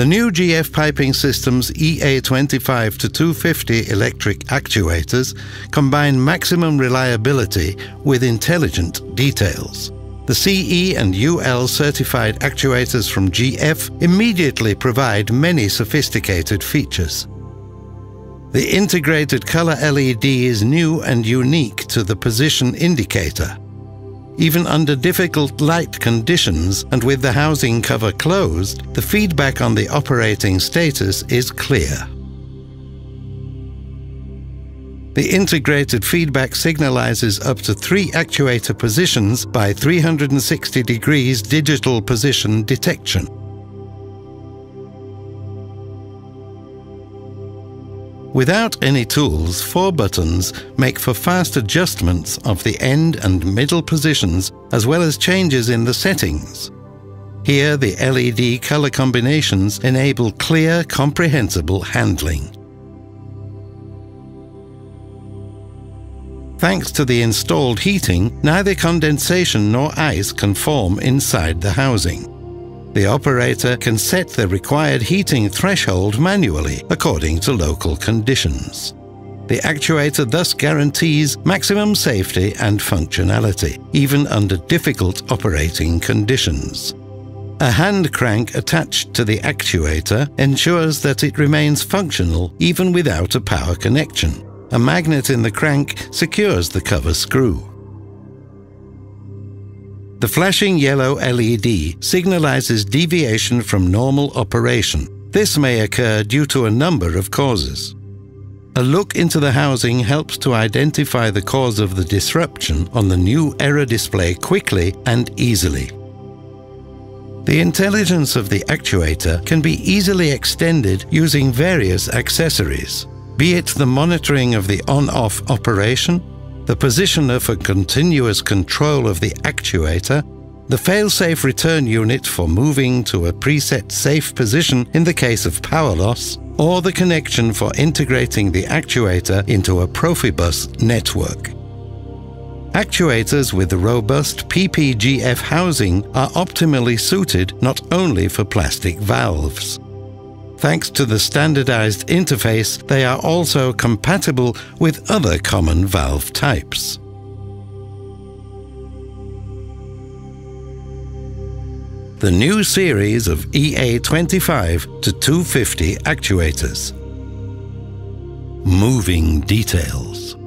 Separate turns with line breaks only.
The new GF Piping Systems EA25 to 250 electric actuators combine maximum reliability with intelligent details. The CE and UL certified actuators from GF immediately provide many sophisticated features. The integrated color LED is new and unique to the position indicator. Even under difficult light conditions and with the housing cover closed, the feedback on the operating status is clear. The integrated feedback signalizes up to three actuator positions by 360 degrees digital position detection. Without any tools, four buttons make for fast adjustments of the end and middle positions as well as changes in the settings. Here, the LED color combinations enable clear, comprehensible handling. Thanks to the installed heating, neither condensation nor ice can form inside the housing. The operator can set the required heating threshold manually according to local conditions. The actuator thus guarantees maximum safety and functionality, even under difficult operating conditions. A hand crank attached to the actuator ensures that it remains functional even without a power connection. A magnet in the crank secures the cover screw. The flashing yellow LED signalizes deviation from normal operation. This may occur due to a number of causes. A look into the housing helps to identify the cause of the disruption on the new error display quickly and easily. The intelligence of the actuator can be easily extended using various accessories be it the monitoring of the on-off operation, the positioner for continuous control of the actuator, the fail-safe return unit for moving to a preset safe position in the case of power loss, or the connection for integrating the actuator into a Profibus network. Actuators with the robust PPGF housing are optimally suited not only for plastic valves. Thanks to the standardized interface, they are also compatible with other common valve types. The new series of EA25 to 250 actuators. Moving detail.